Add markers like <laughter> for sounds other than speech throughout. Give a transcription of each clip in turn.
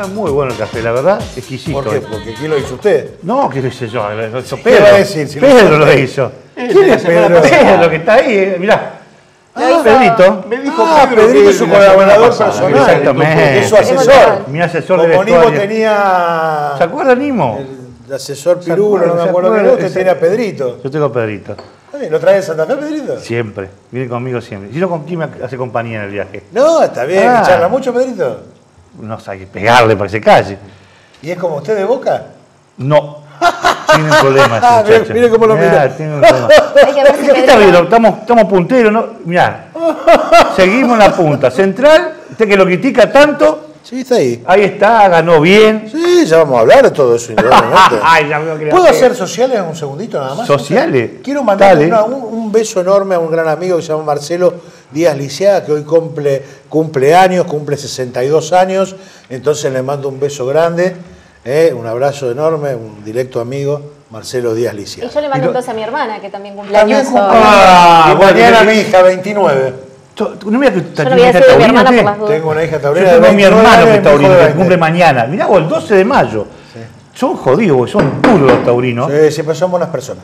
Está muy bueno el café, la verdad, exquisito. ¿Por qué? Porque ¿quién lo hizo usted? No, ¿qué lo hice yo? Lo hizo ¿Qué Pedro. va a decir si no Pedro sabe? lo hizo. ¿Quién es Pedro? Pedro, que está ahí, eh, mirá. Ah, Pedrito. Me dijo Ah, Pedro Pedrito que es su colaborador personal. Exactamente. Es su Es asesor. Mi asesor de Como Nimo vestuario. tenía ¿Se acuerda, Nimo? el asesor Pirulo, no ¿Se me acuerdo era, usted tiene a Pedrito. Yo tengo a Pedrito. ¿Lo trae de Santa Fe, Pedrito? Siempre. Viene conmigo siempre. Si no, ¿con quién me hace compañía en el viaje? No, está bien, Ah. ¿charla mucho, Pedrito? No hay que pegarle para que se calle. ¿Y es como usted de boca? No. Tiene un problema <laughs> ese Ah, mire- mire cómo lo mira. tiene <laughs> ¿Qué está viendo? Estamos, estamos punteros, ¿no? Mirá. <laughs> Seguimos en la punta. Central, usted que lo critica tanto, Sí, está ahí. ahí está, ganó bien. Sí, ya vamos a hablar de todo eso. <laughs> Ay, ya ¿Puedo hacer sociales en un segundito nada más? ¿Sociales? Quiero mandarle una- un, un beso enorme a un gran amigo que se llama Marcelo Díaz Lisiaga, que hoy cumple, cumple años, cumple 62 años. Entonces le mando un beso grande, eh, un abrazo enorme, un directo amigo, Marcelo Díaz Y Lisiaga. yo le mando Y un beso a mi hermana, que también cumple También años cumple- hoy. Ah, y mañana mi hija, 29. Yo- ¿No mira que Yo no voy a decir de mi hermana por las dudas. Tengo una hija taurina tengo mi 29 hermano que es taurino, que 20. cumple mañana. Mirá vos, el 12 de mayo. Son jodidos, porque son duros los taurinos. Sí, siempre son buenas personas.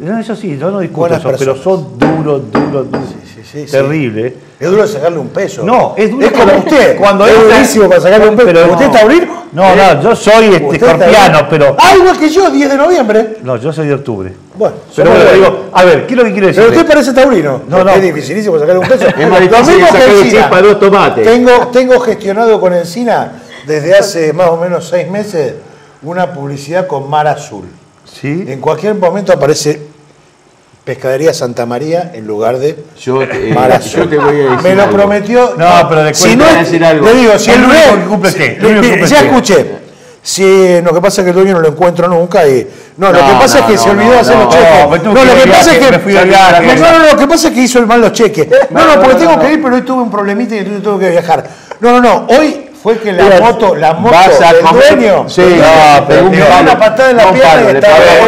No, eso sí, yo no discuto Buenas eso, pero son duros, duros, duros. sí, sí, sí. Terrible. Es duro sacarle un peso. No, es duro. Es como usted. Cuando es durísimo para sacarle un peso. Pero ¿Usted no. es taurino? No, no, yo soy este, ¿Usted es escorpiano, pero. Ah, igual que yo, 10 de noviembre. No, yo soy de octubre. Bueno, Pero bueno, digo, a ver, ¿qué es lo que quiero decir? Pero usted parece taurino. No, no. Es dificilísimo sacarle un peso. <laughs> Es más difícil a dos tomates. Tengo, tengo gestionado con Encina desde hace más o menos seis meses una publicidad con mar azul. Sí. En cualquier momento aparece Pescadería Santa María en lugar de Yo, eh, yo te voy a decir. Me lo algo. prometió. No, pero de si cuenta no de es- decir algo. Le digo, si El el único lunes- que cumple si- qué, el único que cumple ya qué. escuché. Si, lo que pasa es que el dueño no lo encuentro nunca y. No, lo No, que pasa no, es que no, se olvidó no, de hacer no. los cheques. No, lo que pasa es que. No, no, no, lo que pasa es que hizo el mal los cheques. No, no, no, porque no, tengo no. que ir, pero hoy tuve un problemita y entonces tuve que viajar. No, no, no. Hoy fue que la Mira, moto, la moto vas a del comer- dueño. Sí, no, pero una patada en la No, pierna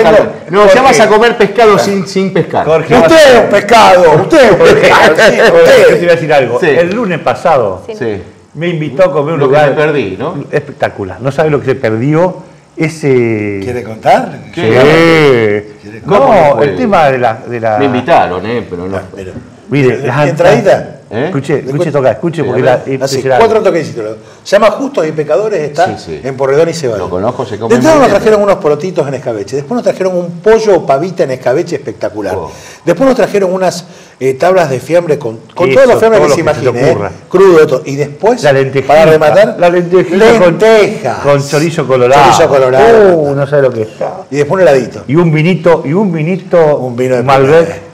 palo, y. No, ya vas a comer pescado sin, sin pescar. Jorge, Usted es un pescado, usted es un pescado, sí, Yo te voy a usted. decir algo. Sí. El lunes pasado Sí. me invitó a comer un Lo que lugar me perdí, ¿no? espectacular. No sabe lo que se perdió ese. ¿Quiere contar? Sí. ¿Quiere- ¿Cómo No, el tema de la. De la Me invitaron, ¿eh? Pero no. Mira. Mire, ¿Y las- entradita? ¿Eh? Escuche, escuche tocar, escuche, porque la, Así, cuatro toquecitos. Se llama Justos y Pecadores, está Sí, sí. en Porredón y Cebada. Lo conozco, se come De entrada nos trajeron unos porotitos en escabeche, después nos trajeron un pollo o pavita en escabeche espectacular. Oh. Después nos trajeron unas eh, tablas de fiambre con, con todos los fiambres todo que se lo que se te imagine, ¿eh? crudo todo. Y después, La para rematar, La lentejita con-. Con, chorizo colorado. Chorizo colorado. Uh, no sabe lo que es. Y después un heladito. Y un vinito, y un vinito Un vino de Malbec.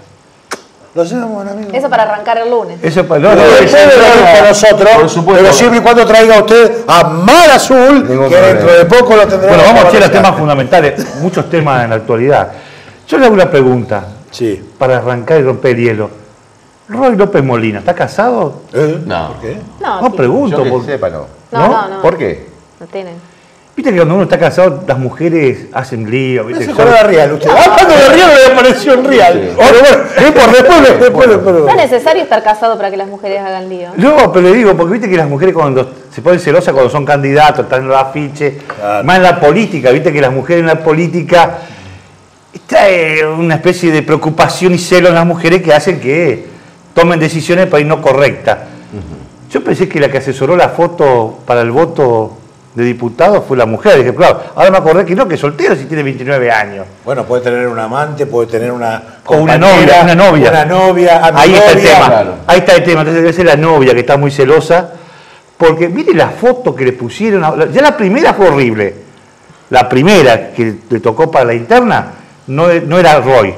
Lo llevamos, amigo. Eso para arrancar el lunes. Eso para no, no, con nosotros, Por supuesto. pero siempre y cuando traiga usted a Mar Azul, que dentro de poco lo tendremos. Bueno, vamos a para ir a temas fundamentales, muchos temas en la actualidad. Yo le hago una pregunta Sí. para arrancar y romper el hielo. Roy López Molina, ¿está casado? ¿Eh? No. ¿Por qué? No, No pregunto. Yo que sepa, no. No, ¿no? no, no. ¿Por qué? No tienen. Viste que cuando uno está casado, las mujeres hacen lío. ¿viste? se acuerda de Real usted. Hablando de Real me apareció en Real. Sí. Pero bueno, después, después, después, después. No es necesario estar casado para que las mujeres hagan lío. No, pero le digo, porque viste que las mujeres cuando se ponen celosas cuando son candidatos, están en los afiches, Claro. más en la política, viste que las mujeres en la política trae una especie de preocupación y celo en las mujeres que hacen que tomen decisiones para ir no correctas. Yo pensé que la que asesoró la foto para el voto de diputado fue la mujer. Dije, claro, ahora me acordé que no, que es soltero si tiene 29 años. Bueno, puede tener un amante, puede tener una. O una novia, una novia. Una novia, Ahí está el novia. tema. Claro. Ahí está el tema. Entonces debe ser la novia que está muy celosa. Porque mire la foto que le pusieron. Ya la primera fue horrible. La primera que le tocó para la interna no, no era Roy.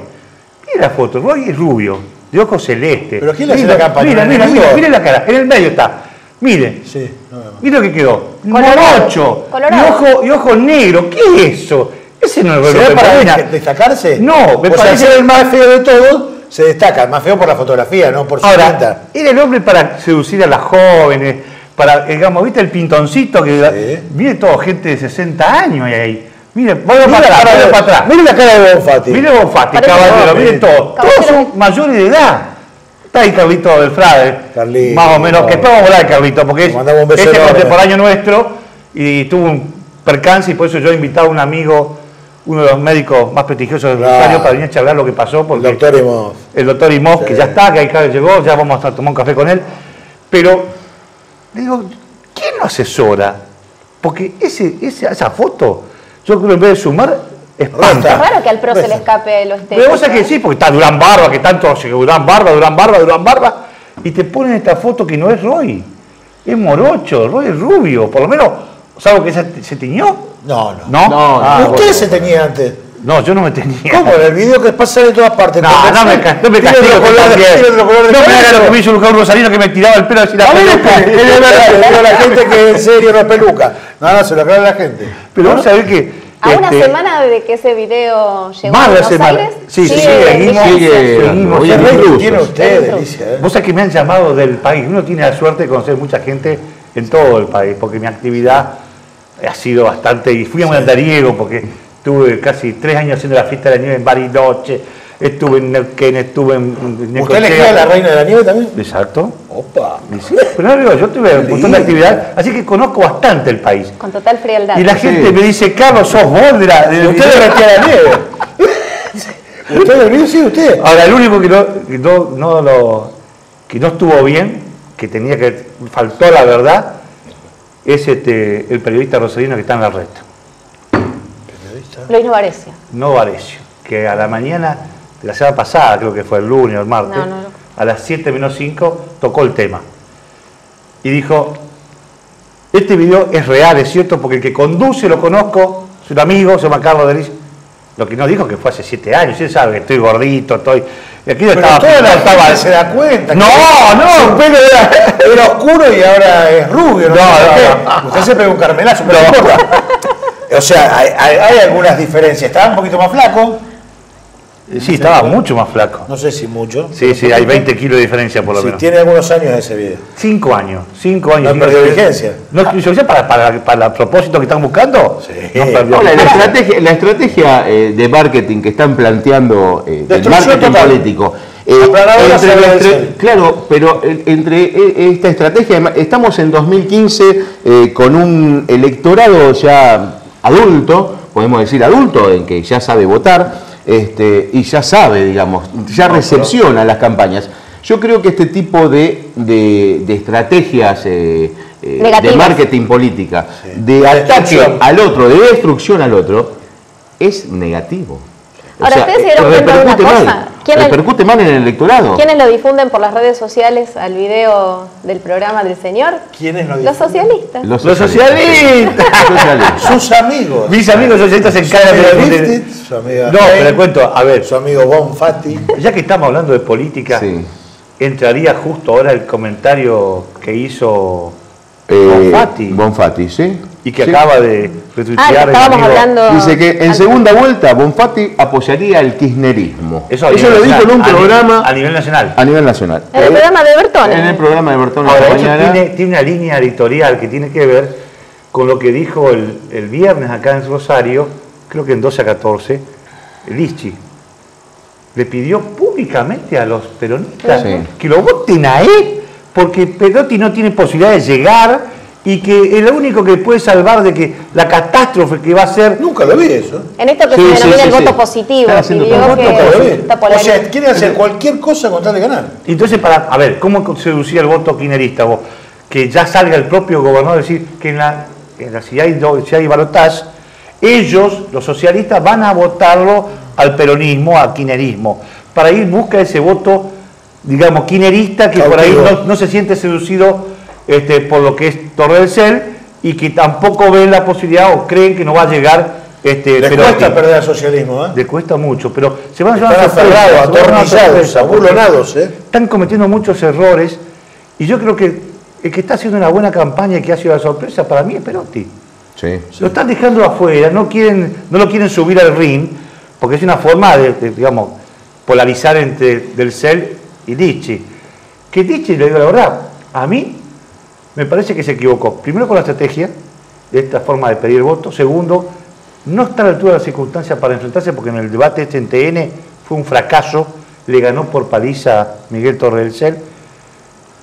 Mire la foto. Roy es rubio, de ojos celestes. ¿Pero quién le hace Mira, la campaña? Mira, ¿Un mira, mira, mire la cara. En el medio está. Mire. Sí, no. Mira lo que quedó. Morocho. Y ojo, y ojos negros. ¿Qué es eso? Ese no es Roy ¿Se para destacarse? No, me o sea, parece- ser el más feo de todos, se destaca. El más feo por la fotografía, no por su Ahora, pinta. era el hombre para seducir a las jóvenes, para, digamos, ¿viste el pintoncito? que Sí. Viene todo gente de 60 años ahí. Mire, voy para la atrás, cara voy de- para atrás. Mire la cara de Bonfatti. Mire Bonfatti, caballero, mire todo. Todos Caballero. son mayores de edad. Está ahí Carlito del Frade, Carlito, más o menos, que después vamos a hablar de Carlito, porque es este enorme. contemporáneo nuestro, y tuvo un percance y por eso yo he invitado a un amigo, uno de los médicos más prestigiosos del Claro. Para venir a charlar lo que pasó, El porque doctor el doctor Imos, que Sí. ya está, que acá llegó, ya vamos a tomar un café con él. Pero, le digo, ¿quién lo asesora? Porque ese, ese- esa foto, yo creo que en vez de sumar, Es raro que al pro se le escape lo estético. Pero vos sabés que sí, porque está Durán Barba, que tanto Durán Barba, Durán Barba, Durán Barba, y te ponen esta foto que no es Roy, es morocho, Roy es rubio, por lo menos, ¿sabes que se, se tiñó? No, no. ¿No? No, Ah, ¿Usted bueno. se tenía antes? No, yo no me tenía. ¿Cómo? En el video que pasa de todas partes. No, no me, no me castigo otro color de- también. tiene otro color de No me hagas lo que me hizo un rosarino que me tiraba el pelo así la A ver, peluca. es verdad, le digo a la gente que en serio no es peluca. No, no, se lo aclara la gente. Pero vos sabés que... A una este, semana de que ese video llegó Más a de Buenos semana. Aires, Sí, sigue sí, seguimos, seguimos. Oye, Qué Oye, rey incluso. tiene usted, delicia. ¿eh? Vos sabés que me han llamado del país. Uno tiene la suerte de conocer mucha gente en todo el país, porque mi actividad ha sido bastante. Y fui a un andariego, porque estuve casi tres años haciendo la fiesta de la nieve en Bariloche, estuve en Neuquén, estuve en. en ¿Usted Necochea. elegía la reina de la nieve también? Exacto. Opa. Sí, pero no digo, yo tuve un montón de actividad, así que conozco bastante el país. Con total frialdad. Y la gente me dice, Carlos, sos vos de la. de- Usted derretía la nieve. <laughs> ¿Usted del video? Sí, usted. Ahora, el único que no, que no, no lo, que no estuvo bien, que tenía que faltó la verdad, es este, el periodista rosarino que está en la red, Luis Novarecio. no Varecio, que a la mañana de la semana pasada, creo que fue el lunes o el martes, No, no, no. a las 7 menos 5, tocó el tema. Y dijo, este video es real, es cierto, porque el que conduce lo conozco, es un amigo, se llama Carlos Delis. Lo que no dijo que fue hace 7 años, él sabe que estoy gordito, estoy... Y aquí yo Pero estaba... toda la estaba- se da cuenta. No, no, pelo era, era oscuro y ahora es rubio. No, No. Usted se pegó un carmelazo, pero no. O sea, hay, hay- hay algunas diferencias. Estaba un poquito más flaco. Sí, estaba mucho más flaco. No sé si mucho. Sí, sí, hay 20 kilos de diferencia por lo Sí, menos. tiene algunos años ese video. Cinco años, cinco años. No perdió vigencia. No, para, para, para el propósito que están buscando. Sí. No perdió Ahora, la estrategia, la estrategia eh, de marketing que están planteando, eh, del Destrucción marketing total. político, eh, el claro, pero eh, entre eh, esta estrategia, estamos en 2015 eh, con un electorado ya adulto, podemos decir adulto, en que ya sabe votar este, y ya sabe, digamos, ya recepciona las campañas. Yo creo que este tipo de, de- de estrategias eh, eh, de marketing política, de De ataque al otro, de destrucción al otro, es negativo. Ahora, ¿ustedes se dieron cuenta de una cosa? mal, ¿Quién repercute mal en el electorado. ¿Quiénes lo difunden por las redes sociales al video del programa del señor? ¿Quiénes lo Los difunden? socialistas. Los Los socialistas. socialistas. <laughs> Los socialistas. Sus amigos. Mis amigos socialistas se encargan de... su amiga No, Hey, pero le cuento, a ver, Su amigo Bon Fatti. ya que estamos hablando de política, Sí. entraría justo ahora el comentario que hizo Eh, Bonfatti Bonfatti, sí. Y que Sí. acaba de Ah, retuitear que el estábamos amigo- hablando. Dice que en al- segunda vuelta Bonfatti apoyaría el kirchnerismo. Eso, a lo dijo en un a nivel- programa A nivel nacional. a nivel nacional. En el programa de Bertone. En el programa de Bertone Ahora, esta eso mañana. tiene, tiene una línea editorial que tiene que ver con lo que dijo el, el viernes acá en Rosario, creo que en 12 a 14, Lichi. Le pidió públicamente a los peronistas Sí. que lo voten a él, porque Perotti no tiene posibilidad de llegar y que el único que puede salvar de que la catástrofe que va a ser Nunca lo vi eso. En esto que Sí, se denomina sí, el voto sí. positivo, esta O sea, quieren hacer cualquier cosa con tal de ganar. Entonces, para, a ver, ¿cómo seducía el voto quinerista vos? Que ya salga el propio gobernador a decir que en la, en la- si hay, si hay balotaje, ellos, los socialistas, van a votarlo al peronismo, al quinerismo, para ir en busca de ese voto, digamos, quinerista, que por ahí no se siente seducido este, por lo que es Torre del Cel y que tampoco ven la posibilidad o creen que no va a llegar este, Les Perotti. cuesta perder al socialismo, ¿eh? Le cuesta mucho, pero se van a llevar aferrados, atornillados, abulonados, ¿eh? están cometiendo muchos errores y yo creo que el que está haciendo una buena campaña y que ha sido la sorpresa para mí es Perotti. Sí. Lo están dejando afuera, no, quieren, no lo quieren subir al ring, porque es una forma de, de, digamos, polarizar entre Del Cel y Dichi. Que Dichi, le digo la verdad, a mí me parece que se equivocó. Primero con la estrategia, de esta forma de pedir voto. Segundo, no está a la altura de las circunstancias para enfrentarse, porque en el debate este en TN fue un fracaso, le ganó por paliza Miguel Torre del Cel.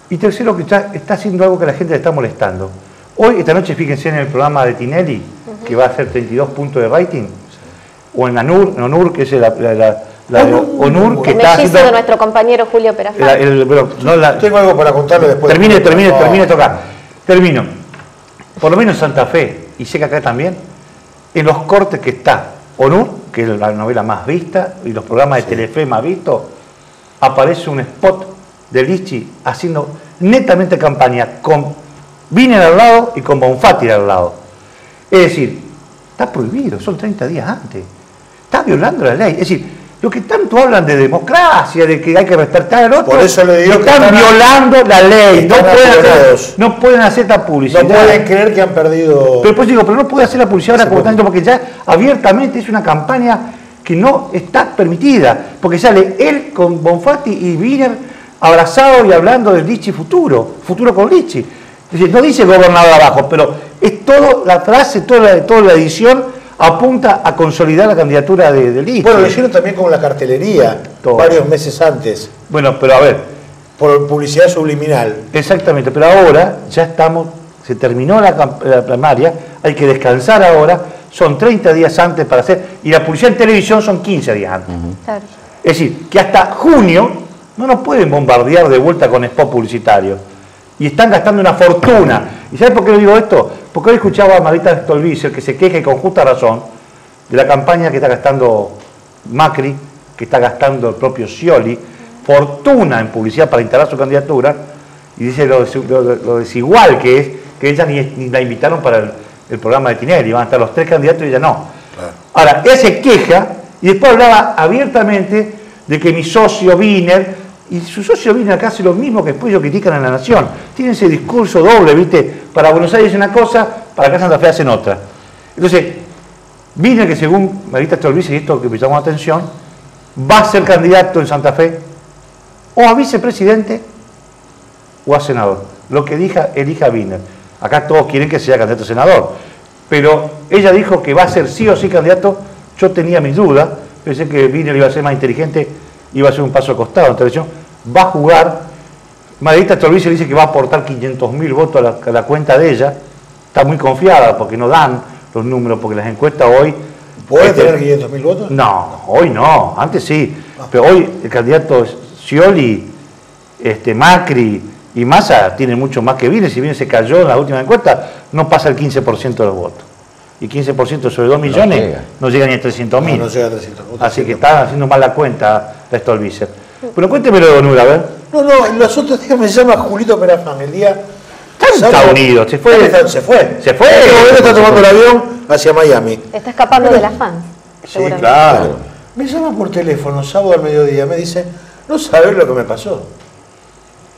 Y tercero, que está, está haciendo algo que a la gente le está molestando. Hoy, esta noche, fíjense en el programa de Tinelli, que va a hacer 32 puntos de rating, o en ANUR, en ONUR, que es la, la, la- la de ONUR, que El está haciendo... de nuestro compañero Julio Perafán. la- el- bueno, no la- Tengo algo para contarle después. termine, termine, No. termine de tocar. Termino. Por lo menos en Santa Fe, y sé que acá también, en los cortes que está ONUR, que es la novela más vista, y los programas de Telefe más vistos, aparece un spot de Lichi haciendo netamente campaña con Viner al lado y con Bonfatti al lado. Es decir, está prohibido, son 30 días antes. Está violando la ley. Es decir, lo que tanto hablan de democracia, de que hay que respetar al otro, Por eso le digo que están, están- violando la ley. No pueden, hacer, no pueden hacer esta publicidad. No pueden creer que han perdido. Pero pues digo, pero no puede hacer la publicidad ahora como tanto, porque ya abiertamente es una campaña que no está permitida, porque sale él con Bonfatti y Wiener abrazados y hablando del Lichi futuro, futuro con Lichi. No dice gobernador abajo, pero es todo, la frase, toda la, toda la edición apunta a consolidar la candidatura de, de Lichi. Bueno, lo hicieron también con la cartelería Todo. varios meses antes, Bueno, pero a ver, por publicidad subliminal. Exactamente, pero ahora ya estamos, se terminó la, la primaria, hay que descansar ahora, son 30 días antes para hacer, y la publicidad en televisión son 15 días antes. Es decir, que hasta junio no nos pueden bombardear de vuelta con spot publicitario. Y están gastando una fortuna. ¿Y sabes por qué le digo esto? Porque hoy escuchaba a Marita Stolbizer que se queja y con justa razón de la campaña que está gastando Macri, que está gastando el propio Scioli, fortuna en publicidad para instalar su candidatura, y dice lo, des- lo- lo desigual que es, que ella ni, ni la invitaron para el, el programa de Tinelli, van a estar los tres candidatos y ella no. Ahora, él se queja y después hablaba abiertamente de que mi socio Wiener, y su socio Wiener acá hace lo mismo que después lo critican en la Nación. Tiene ese discurso doble, ¿viste? Para Buenos Aires una cosa, para acá Santa Fe hacen otra. Entonces, Wiener, que según Marita Stolbizer, y esto que me llamó la atención, va a ser candidato en Santa Fe o a vicepresidente o a senador. Lo que elija, elija Wiener. Acá todos quieren que sea candidato a senador. Pero ella dijo que va a ser sí o sí candidato. Yo tenía mis dudas. Pensé que Wiener iba a ser más inteligente, iba a ser un paso al costado en televisión. Va a jugar. Margarita Stolbizer dice que va a aportar 500 mil votos a la, a la cuenta de ella. Está muy confiada porque no dan los números, porque las encuestas hoy. ¿Puede Este- tener 500 mil votos? no, hoy no, antes sí. Pero hoy el candidato Scioli, este, Macri y Massa tienen mucho más que Vine. Si bien se cayó en la última encuesta, no pasa el 15% de los votos. Y 15% sobre 2 millones llega. no llega ni a 300 No, mil. no llega a 300 votos. Así que están haciendo mal la cuenta la Stolbizer. Pero cuéntemelo de Onur, a ver. No, no, los otros días me llama Julito Perafán, el día... Está. Estados Unidos, se fue. ¿Dónde está? Se fue. Se fue. Este momento está tomando el avión hacia Miami. Está escapando de las fans. Sí, claro. Me llama por teléfono sábado al mediodía, me dice, no sabes lo que me pasó.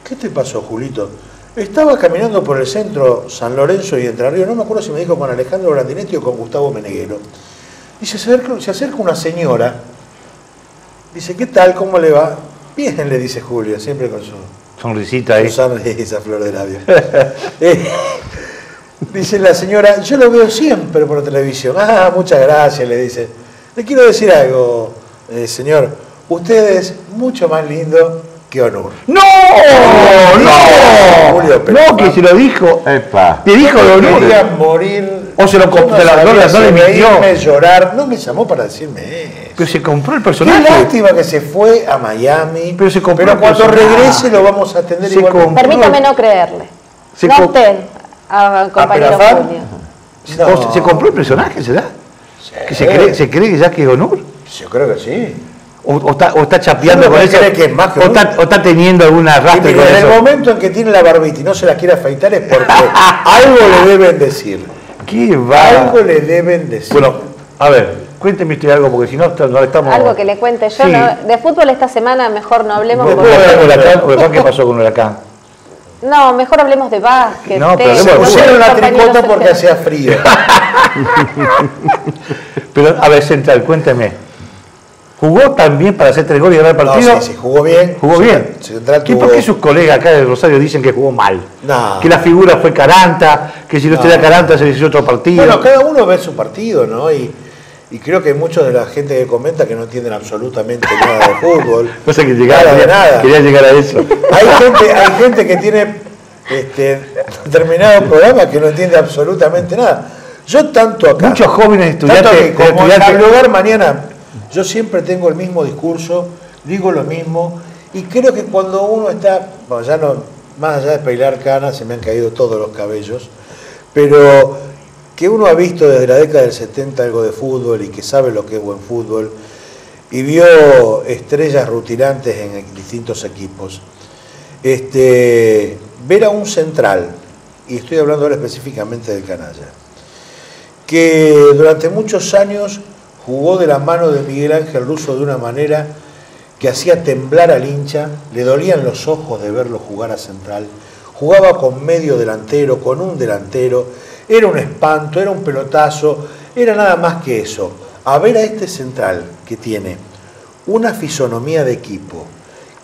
¿Qué te pasó, Julito? Estaba caminando por el centro San Lorenzo y Entre Ríos, no me acuerdo si me dijo con Alejandro Grandinetti o con Gustavo Meneguero. Y se acerca, se acerca una señora, dice, ¿qué tal? ¿Cómo le va? Bien, le dice Julio, siempre con su, Sonrisita ahí. sonrisa, flor de labio. <laughs> Eh, dice la señora, yo lo veo siempre por televisión. Ah, muchas gracias, le dice. Le quiero decir algo, eh, señor. Usted es mucho más lindo que Onur. ¡No! No, Julio, ¡No! pero- No, que se lo dijo. Epa. Te dijo de Onur. Quería morir. O se lo Yo comp- no se la- no le llorar. No me llamó para decirme eso. Pero se compró el Qué personaje. lástima que se fue a Miami. Pero se compró el cuando personaje. regrese lo vamos a atender Se igual. compró. Permítame no creerle. Se no a usted, al compañero Perafán? Julio. No. ¿O se, se compró el personaje, será? ¿Que se, cree, ¿Se cree que ya que es Onur? Yo creo que sí. ¿O, o está, o está chapeando no con eso? que es más que o, está, o está teniendo alguna rastre con en el momento en que tiene la barbita y no se la quiere afeitar es porque <laughs> algo le deben decir. ¿Qué va? Algo le deben decir. Bueno, a ver, cuénteme usted algo, porque si no, no estamos... Algo que le cuente yo. Sí. no- de fútbol esta semana mejor no hablemos. ¿Después porque- huracán, qué pasó con el huracán? no, mejor hablemos de básquet. No, pero tenis, se hablemos de pusieron la tricota porque hacía frío. <laughs> Pero, a ver, Central, cuénteme. ¿Jugó también para hacer tres goles y ganar el No, partido? sí, sí, jugó bien. ¿Jugó bien? Central ¿Y por qué sus colegas acá de Rosario dicen que jugó mal? No. Que la figura fue Caranta, que si no, No. estuviera Caranta se hizo otro partido. Bueno, cada uno ve su partido, ¿no? Y, y creo que muchos de la gente que comenta que no entienden absolutamente nada de fútbol. <laughs> No sé qué llegar, Nada nada. quería llegar a eso. <laughs> Hay gente, hay gente que tiene este, determinado programa que no entiende absolutamente nada. Yo tanto acá. Muchos jóvenes tanto estudiantes, que como estudiantes- en el lugar mañana, yo siempre tengo el mismo discurso, digo lo mismo, y creo que cuando uno está, bueno, ya no, más allá de peilar canas, se me han caído todos los cabellos, pero que uno ha visto desde la década del 70 algo de fútbol y que sabe lo que es buen fútbol, y vio estrellas rutilantes en distintos equipos. Este, ver a un central, y estoy hablando ahora específicamente del canalla, que durante muchos años jugó de la mano de Miguel Ángel Russo de una manera que hacía temblar al hincha, le dolían los ojos de verlo jugar a central, jugaba con medio delantero, con un delantero, era un espanto, era un pelotazo, era nada más que eso. A ver a este central que tiene una fisonomía de equipo,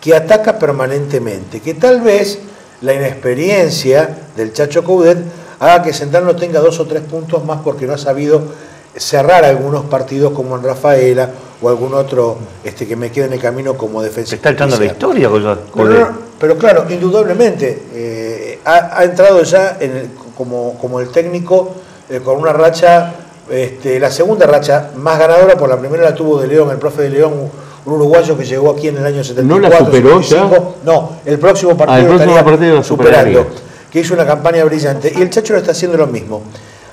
que ataca permanentemente, que tal vez la inexperiencia del Chacho Coudet haga que Central no tenga dos o tres puntos más porque no ha sabido cerrar algunos partidos como en Rafaela o algún otro este, que me quede en el camino como defensa. Se está echando la historia, Pero, claro, indudablemente, eh, ha, ha entrado ya en el- como, como el técnico eh, con una racha, este, la segunda racha más ganadora, por la primera la tuvo de León, el profe de León, un uruguayo que llegó aquí en el año 74. ¿No la superó ya? 75. No, el próximo partido, Ah, el próximo partido superaría. superando, que hizo una campaña brillante. Y el Chacho lo está haciendo lo mismo.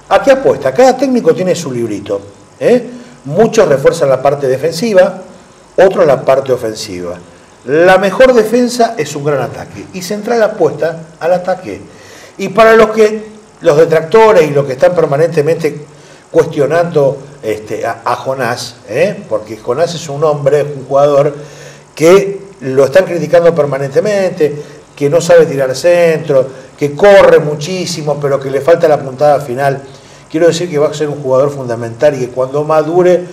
¿A qué apuesta? Cada técnico tiene su librito. ¿eh? Muchos refuerzan la parte defensiva, otros la parte ofensiva. La mejor defensa es un gran ataque y Central apuesta al ataque. Y para los que los detractores y los que están permanentemente cuestionando este, a, Jonás, ¿eh? porque Jonás es un hombre, un jugador que lo están criticando permanentemente, que no sabe tirar centro, que corre muchísimo, pero que le falta la puntada final. Quiero decir que va a ser un jugador fundamental y que cuando madure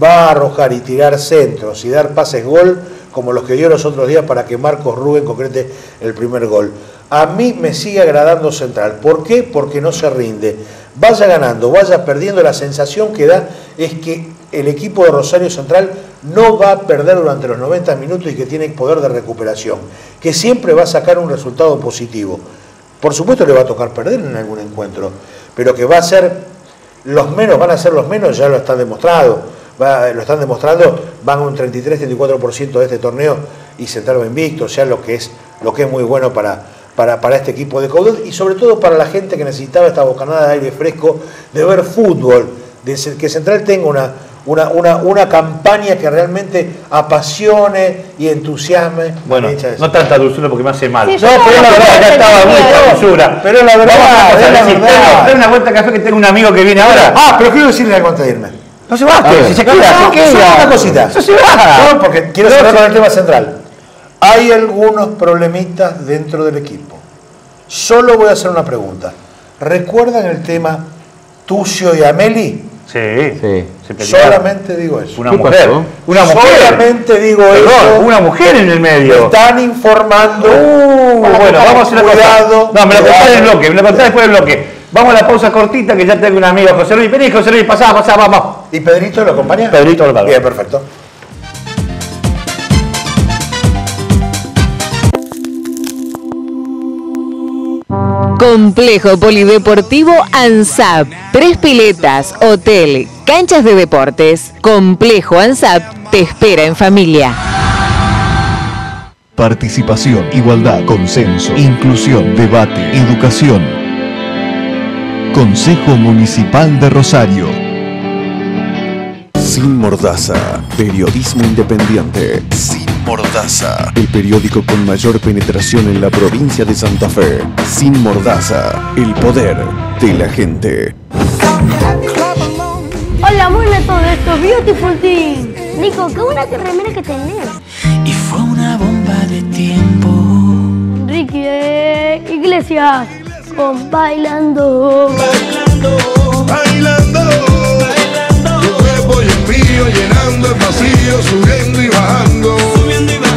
va a arrojar y tirar centros y dar pases gol como los que dio los otros días para que Marcos Rubén concrete el primer gol. A mí me sigue agradando Central. ¿Por qué? Porque no se rinde. Vaya ganando, vaya perdiendo, la sensación que da es que el equipo de Rosario Central no va a perder durante los 90 minutos y que tiene poder de recuperación, que siempre va a sacar un resultado positivo. Por supuesto le va a tocar perder en algún encuentro, pero que va a ser los menos, van a ser los menos, ya lo están demostrado, lo están demostrando, van un 33-34% de este torneo y Central va invicto, sea, lo que es, lo que es muy bueno para, para, para este equipo de Coudet y sobre todo para la gente que necesitaba esta bocanada de aire fresco, de ver fútbol, de que Central tenga una, una, una, una campaña que realmente apasione y entusiasme. a Bueno, no tanta dulzura porque me hace mal. Sí, no, pero la verdad bastante estaba mucha dulzura. Pero es la verdad, Vamos a es la verdad. tengo- una vuelta de café que tengo un amigo que viene ahora. Ah, pero quiero decirle algo antes de irme. No se va, A ver. si se No, queda, no, se queda. solo una cosita. No se va. No, porque quiero cerrar con el tema central. Hay algunos problemitas dentro del equipo. Solo voy a hacer una pregunta. ¿Recuerdan el tema Tucio y Ameli? Sí, Sí. se. Solamente digo eso. Una ¿Qué mujer. pasó? Una mujer. Solamente digo Perdón, eso. una mujer en el Me medio. están informando. Uh, bueno, vamos a hacer una cuidado, cosa. No, me lo contás en el bloque, me lo contás después del bloque. Vamos a la pausa cortita que ya tengo un amigo, José Luis. Vení, José Luis, pasá, pasá, vamos. ¿Y Pedrito lo acompaña? Pedrito lo acompaña. Bien, perfecto. Complejo Polideportivo ANSAP. Tres piletas, hotel, canchas de deportes. Complejo ANSAP te espera en familia. Participación, igualdad, consenso, inclusión, debate, educación. Consejo Municipal de Rosario. Sin Mordaza, periodismo independiente. Sin Mordaza, el periódico con mayor penetración en la provincia de Santa Fe. Sin Mordaza, el poder de la gente. Hola, muy todo esto, Beautiful Team. Nico, qué buena remera que tenés. Y fue una bomba de tiempo. Ricky eh, Iglesias, con bailando. Bailando, bailando. bailando. Tu cuerpo y el mío llenando el vacío, subiendo y bajando subiendo y bajando.